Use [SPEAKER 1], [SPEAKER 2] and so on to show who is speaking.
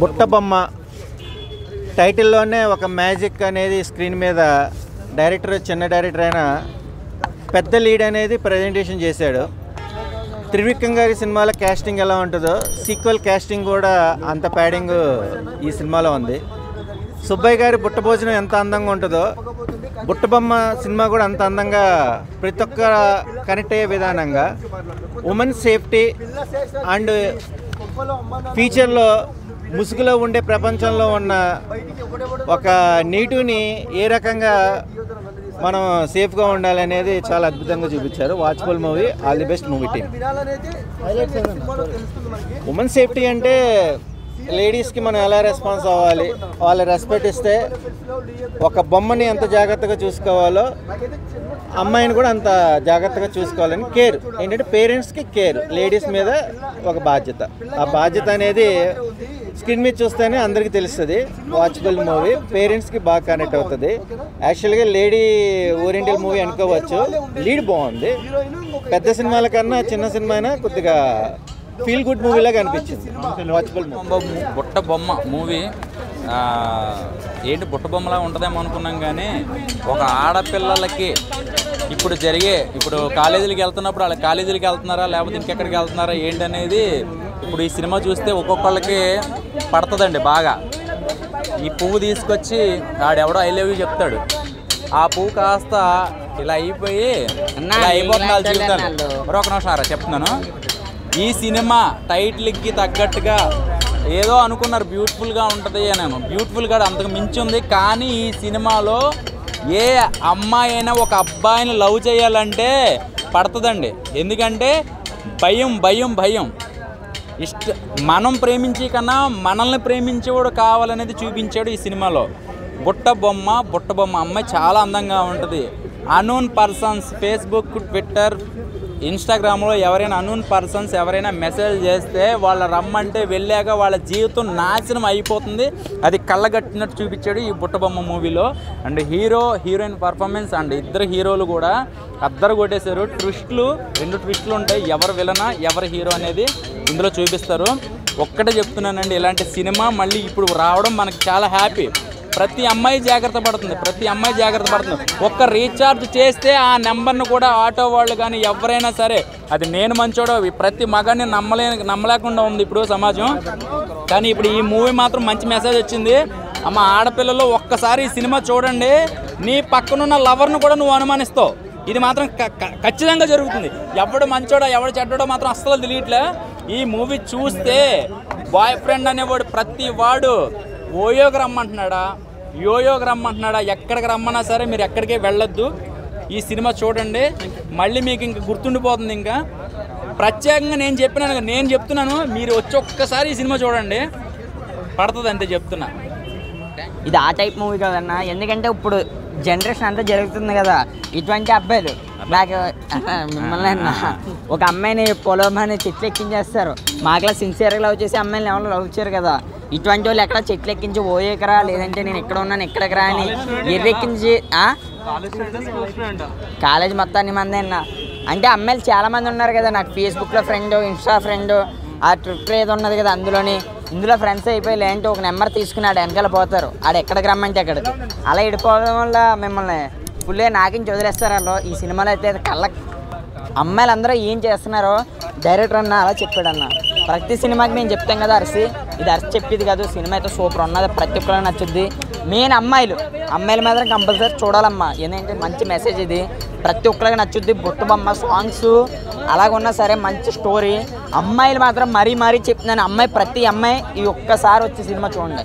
[SPEAKER 1] బుట్ట బొమ్మ టైటిల్లోనే ఒక మ్యాజిక్ అనేది స్క్రీన్ మీద డైరెక్టర్ చిన్న డైరెక్టర్ అయినా పెద్ద లీడ్ అనేది ప్రజెంటేషన్ చేశాడు. త్రివిక్రమ్ గారి సినిమాలో క్యాస్టింగ్ ఎలా ఉంటుందో సీక్వెల్ క్యాస్టింగ్ కూడా అంత ప్యాడింగ్ ఈ సినిమాలో ఉంది. సుబ్బయ్య గారి బుట్ట భోజనం ఎంత అందంగా ఉంటుందో బుట్టబొమ్మ సినిమా కూడా అంత అందంగా ప్రతి ఒక్క కనెక్ట్ అయ్యే విధానంగా. ఉమెన్ సేఫ్టీ అండ్ ఫ్యూచర్లో ముసుగులో ఉండే ప్రపంచంలో ఉన్న ఒక నీటిని ఏ రకంగా మనం సేఫ్గా ఉండాలనేది చాలా అద్భుతంగా చూపించారు. Watchable movie all the best movie team women safety అంటే లేడీస్కి మనం ఎలా రెస్పాన్స్ అవ్వాలి? వాళ్ళ రెస్పెక్ట్ ఇస్తే ఒక బొమ్మని ఎంత జాగ్రత్తగా చూసుకోవాలో అమ్మాయిని కూడా అంత జాగ్రత్తగా చూసుకోవాలని కేర్ ఏంటంటే పేరెంట్స్కి కేర్ లేడీస్ మీద ఒక బాధ్యత. ఆ బాధ్యత అనేది స్క్రీన్ మీద చూస్తేనే అందరికీ తెలుస్తుంది. వాచ్బుల్ మూవీ పేరెంట్స్కి బాగా కనెక్ట్ అవుతుంది. యాక్చువల్గా లేడీ ఓరియంటల్ మూవీ అనుకోవచ్చు. లీడ్ బాగుంది. పెద్ద సినిమాల కన్నా చిన్న సినిమా అయినా కొద్దిగా ఫీల్ గుడ్ మూవీ లాగా అనిపించింది వాచ్బుల్ మూవీ
[SPEAKER 2] బొమ్మ బుట్ట బొమ్మ మూవీ ఆ, ఏంటి బుట్ట బొమ్మలా ఉంటుందేమో అనుకున్నాం కానీ ఒక ఆడపిల్లలకి ఇప్పుడు జరిగే ఇప్పుడు కాలేజీలకు వెళ్తున్నప్పుడు వాళ్ళ కాలేజీలకు వెళ్తున్నారా లేకపోతే ఇంకెక్కడికి వెళ్తున్నారా ఏంటనేది ఇప్పుడు ఈ సినిమా చూస్తే ఒక్కొక్కళ్ళకి పడుతుందండి బాగా. ఈ పువ్వు తీసుకొచ్చి ఆడెవడో ఐ లవ్ యూ చెప్తాడు. ఆ పువ్వు కాస్త ఇలా అయిపోయి ఇలా అయిపోతుంది వాళ్ళ జీవితాలు మరో ఒక నిమిషం రా చెప్తున్నాను. ఈ సినిమా టైటిల్కి తగ్గట్టుగా ఏదో అనుకున్నారు బ్యూటిఫుల్గా ఉంటుంది అని బ్యూటిఫుల్గా అంతకు మించి ఉంది. కానీ ఈ సినిమాలో ఏ అమ్మాయి అయినా ఒక అబ్బాయిని లవ్ చేయాలంటే పడుతుందండి. ఎందుకంటే భయం భయం భయం. ఇష్ట మనం ప్రేమించే కన్నా మనల్ని ప్రేమించేవాడు కావాలనేది చూపించాడు ఈ సినిమాలో. బుట్ట బొమ్మ బుట్ట బొమ్మ అమ్మాయి చాలా అందంగా ఉంటుంది. అనోన్ పర్సన్స్ ఫేస్బుక్ ట్విట్టర్ ఇన్స్టాగ్రామ్లో ఎవరైనా అన్నోన్ పర్సన్స్ ఎవరైనా మెసేజ్ చేస్తే వాళ్ళ రమ్మంటే వెళ్ళాక వాళ్ళ జీవితం నాశనం అయిపోతుంది. అది కళ్ళగట్టినట్టు చూపించాడు ఈ బుట్టబొమ్మ మూవీలో. And hero heroine performance and ఇద్దరు హీరోలు కూడా అద్దరు కొట్టేశారు. ట్విస్ట్లు రెండు ట్విస్ట్లు ఉంటాయి. ఎవరు విలనా ఎవరు హీరో అనేది ఇందులో చూపిస్తారు. ఒక్కటే చెప్తున్నానండి ఇలాంటి సినిమా మళ్ళీ ఇప్పుడు రావడం మనకి చాలా హ్యాపీ ప్రతి అమ్మాయి జాగ్రత్త పడుతుంది ప్రతి అమ్మాయి జాగ్రత్త పడుతుంది. ఒక్క రీఛార్జ్ చేస్తే ఆ నెంబర్ను కూడా ఆటో వాళ్ళు కానీ ఎవరైనా సరే అది నేను మంచోడో ప్రతి మగాన్ని నమ్మలే నమ్మలేకుండా ఉంది ఇప్పుడు సమాజం. కానీ ఇప్పుడు ఈ మూవీ మాత్రం మంచి మెసేజ్ వచ్చింది. అమ్మ ఆడపిల్లలు ఒక్కసారి ఈ సినిమా చూడండి. నీ పక్కనున్న లవర్ను కూడా నువ్వు అనుమానిస్తావు. ఇది మాత్రం క- ఖచ్చితంగా జరుగుతుంది. ఎవడు మంచోడో ఎవడు చెడ్డడో మాత్రం అస్సలు తెలియట్లే. ఈ మూవీ చూస్తే బాయ్ ఫ్రెండ్ అనేవాడు ప్రతి వాడు ఓయోకి రమ్మంటున్నాడా? యోయోకి రమ్మంటున్నాడా? ఎక్కడికి రమ్మన్నా సరే మీరు ఎక్కడికి వెళ్ళొద్దు. ఈ సినిమా చూడండి. మళ్ళీ మీకు ఇంక గుర్తుండిపోతుంది ఇంకా. ప్రత్యేకంగా నేను చెప్పినాను కదా, నేను చెప్తున్నాను. మీరు వచ్చి ఒక్కసారి ఈ సినిమా చూడండి. పడుతుంది అంతే చెప్తున్నా.
[SPEAKER 3] ఇది ఆ టైప్ మూవీ కదన్నా. ఎందుకంటే ఇప్పుడు జనరేషన్ అంతా జరుగుతుంది కదా. ఇటువంటి అబ్బాయిలు. నాకు మిమ్మల్ని అన్న ఒక అమ్మాయిని పొలమని చెట్లు ఎక్కించేస్తారు. మాకలా సిన్సియర్గా లవ్ చేసి అమ్మాయిని ఎవరు లవ్ చేయరు కదా. ఇటువంటి వాళ్ళు ఎక్కడ చెట్లు ఎక్కించి పోయేకరా లేదంటే నేను ఎక్కడ ఉన్నాను ఎక్కడికరా అని ఎర్రెక్కించి కాలేజ్ మొత్తాన్ని మంది అన్న. అంటే అమ్మాయిలు చాలామంది ఉన్నారు కదా నాకు ఫేస్బుక్లో ఫ్రెండ్ ఇన్స్టా ఫ్రెండ్ ఆ ట్విట్టర్ ఏదో ఉన్నది కదా అందులోని. ఇందులో ఫ్రెండ్స్ అయిపోయి లేదంటే ఒక నెంబర్ తీసుకుని ఆడ వెనకాల పోతారు. ఆడ ఎక్కడికి రమ్మంటే అక్కడికి. అలా ఇడిపోవడం వల్ల మిమ్మల్ని ఫుల్లే నాకించి వదిలేస్తారు వాళ్ళు. ఈ సినిమాలో అయితే కళ్ళ అమ్మాయిలందరూ ఏం చేస్తున్నారో డైరెక్టర్ అన్న అలా చెప్పాడు అన్న ప్రతి సినిమాకి మేము చెప్తాం కదా అరిసి. ఇది అరిసి చెప్పేది కాదు సినిమా అయితే సూపర్ ఉన్నది ప్రతి ఒక్కరికి నచ్చుద్ది. మెయిన్ అమ్మాయిలు అమ్మాయిల మాత్రం కంపల్సరీ చూడాలమ్మా. ఏంటంటే మంచి మెసేజ్ ఇది. ప్రతి ఒక్కరికి నచ్చుద్ది బొట్టు బొమ్మ సాంగ్స్ అలాగున్నా సరే మంచి స్టోరీ అమ్మాయిలు మాత్రం మరీ మరీ చెప్తున్నాను అమ్మాయి ప్రతి అమ్మాయి ఈ ఒక్కసారి వచ్చి సినిమా చూడండి.